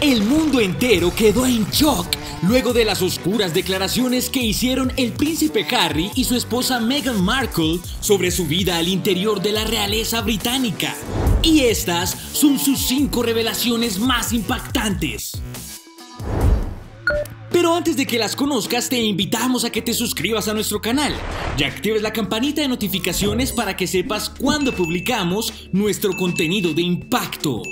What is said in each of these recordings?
El mundo entero quedó en shock luego de las oscuras declaraciones que hicieron el príncipe Harry y su esposa Meghan Markle sobre su vida al interior de la realeza británica. Y estas son sus cinco revelaciones más impactantes. Pero antes de que las conozcas, te invitamos a que te suscribas a nuestro canal y actives la campanita de notificaciones para que sepas cuando publicamos nuestro contenido de impacto.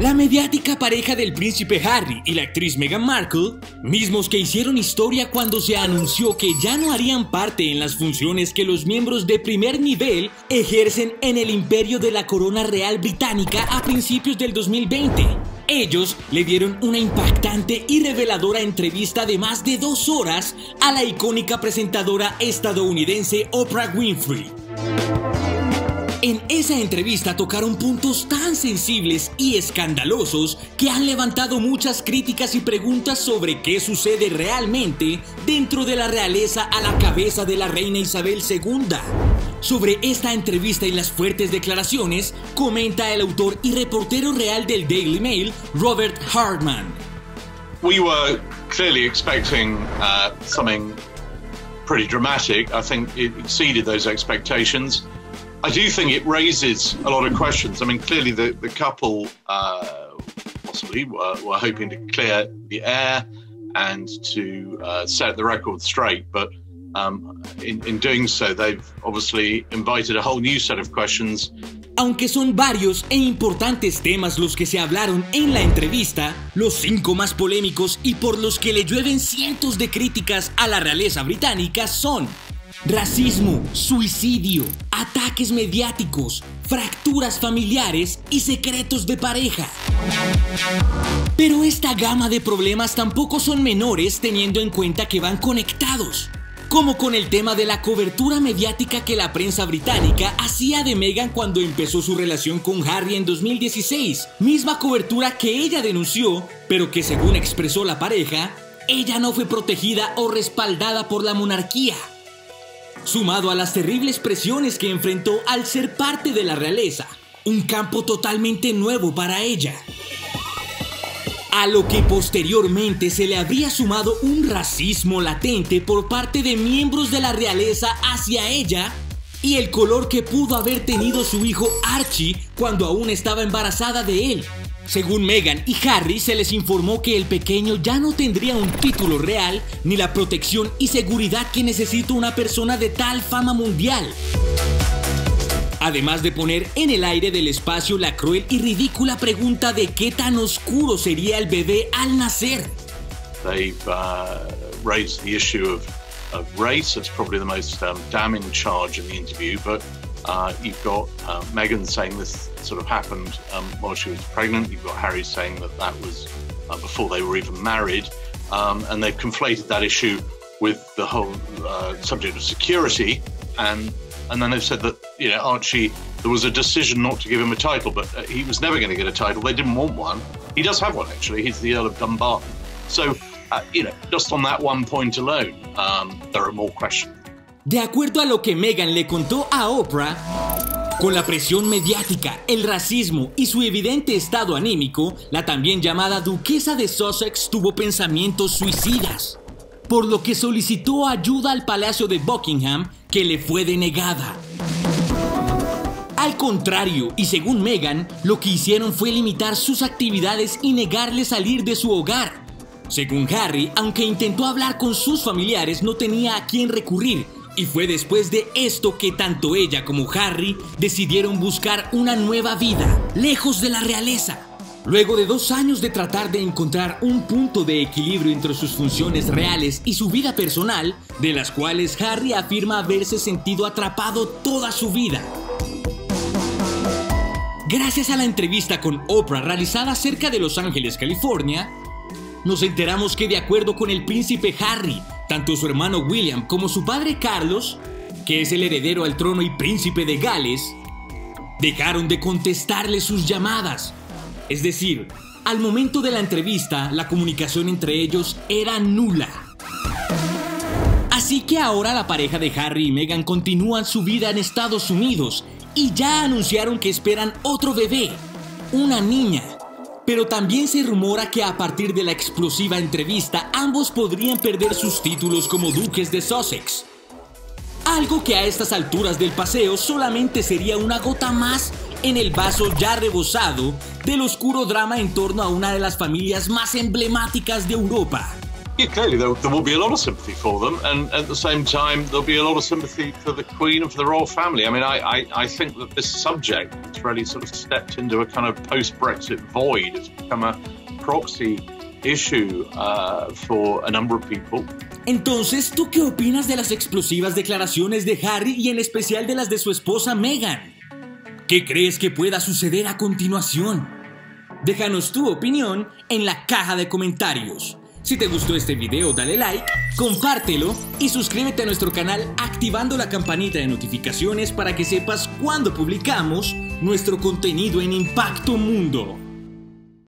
La mediática pareja del príncipe Harry y la actriz Meghan Markle, mismos que hicieron historia cuando se anunció que ya no harían parte en las funciones que los miembros de primer nivel ejercen en el imperio de la corona real británica a principios del 2020. Ellos le dieron una impactante y reveladora entrevista de más de dos horas a la icónica presentadora estadounidense Oprah Winfrey. Esa entrevista tocaron puntos tan sensibles y escandalosos que han levantado muchas críticas y preguntas sobre qué sucede realmente dentro de la realeza a la cabeza de la reina Isabel II. Sobre esta entrevista y las fuertes declaraciones, comenta el autor y reportero real del Daily Mail, Robert Hartman. We were clearly expecting uh, something pretty dramatic. I think it exceeded those expectations. I do think it raises a lot of questions. I mean, clearly the, the couple uh, possibly were, were, hoping to clear the air and to uh, set the record straight, but um, in, in doing so, they've obviously invited a whole new set of questions. Aunque son varios e importantes temas los que se hablaron en la entrevista, los cinco más polémicos y por los que le llueven cientos de críticas a la realeza británica son Racismo, suicidio, ataques mediáticos, fracturas familiares y secretos de pareja. Pero esta gama de problemas tampoco son menores teniendo en cuenta que van conectados. Como con el tema de la cobertura mediática que la prensa británica hacía de Meghan cuando empezó su relación con Harry en 2016. Misma cobertura que ella denunció, pero que según expresó la pareja, ella no fue protegida o respaldada por la monarquía sumado a las terribles presiones que enfrentó al ser parte de la realeza, un campo totalmente nuevo para ella. A lo que posteriormente se le habría sumado un racismo latente por parte de miembros de la realeza hacia ella y el color que pudo haber tenido su hijo Archie cuando aún estaba embarazada de él, según Meghan y Harry, se les informó que el pequeño ya no tendría un título real ni la protección y seguridad que necesita una persona de tal fama mundial. Además de poner en el aire del espacio la cruel y ridícula pregunta de qué tan oscuro sería el bebé al nacer. They've uh, raised the issue of, of race. It's probably the most um, damning charge in the interview, but uh, you've got uh, Meghan saying this sort of happened um, while she was pregnant. You've got Harry saying that that was uh, before they were even married. Um, and they've conflated that issue with the whole uh, subject of security. And, and then they've said that, you know, Archie, there was a decision not to give him a title, but uh, he was never going to get a title. They didn't want one. He does have one, actually. He's the Earl of Dumbarton. So, uh, you know, just on that one point alone, um, there are more questions. De acuerdo a lo que Meghan le contó a Oprah, Con la presión mediática, el racismo y su evidente estado anímico, la también llamada duquesa de Sussex tuvo pensamientos suicidas, por lo que solicitó ayuda al Palacio de Buckingham, que le fue denegada. Al contrario, y según Meghan, lo que hicieron fue limitar sus actividades y negarle salir de su hogar. Según Harry, aunque intentó hablar con sus familiares, no tenía a quién recurrir y fue después de esto que tanto ella como Harry decidieron buscar una nueva vida, lejos de la realeza. Luego de dos años de tratar de encontrar un punto de equilibrio entre sus funciones reales y su vida personal, de las cuales Harry afirma haberse sentido atrapado toda su vida. Gracias a la entrevista con Oprah realizada cerca de Los Ángeles, California, nos enteramos que de acuerdo con el príncipe Harry, tanto su hermano William como su padre Carlos, que es el heredero al trono y príncipe de Gales, dejaron de contestarle sus llamadas. Es decir, al momento de la entrevista, la comunicación entre ellos era nula. Así que ahora la pareja de Harry y Meghan continúan su vida en Estados Unidos y ya anunciaron que esperan otro bebé, una niña. Pero también se rumora que a partir de la explosiva entrevista ambos podrían perder sus títulos como duques de Sussex. Algo que a estas alturas del paseo solamente sería una gota más en el vaso ya rebosado del oscuro drama en torno a una de las familias más emblemáticas de Europa. Yeah, clearly there, there, will be a lot of sympathy for them, and at the same time there'll be a lot of sympathy for the Queen and for the royal family. I mean, I, I, I think that this subject has really sort of stepped into a kind of post-Brexit void. It's become a proxy issue uh, for a number of people. Entonces, ¿tú qué opinas de las explosivas declaraciones de Harry y en especial de las de su esposa Meghan? ¿Qué crees que pueda suceder a continuación? Déjanos tu opinión en la caja de comentarios. Si te gustó este video dale like, compártelo y suscríbete a nuestro canal activando la campanita de notificaciones para que sepas cuando publicamos nuestro contenido en Impacto Mundo.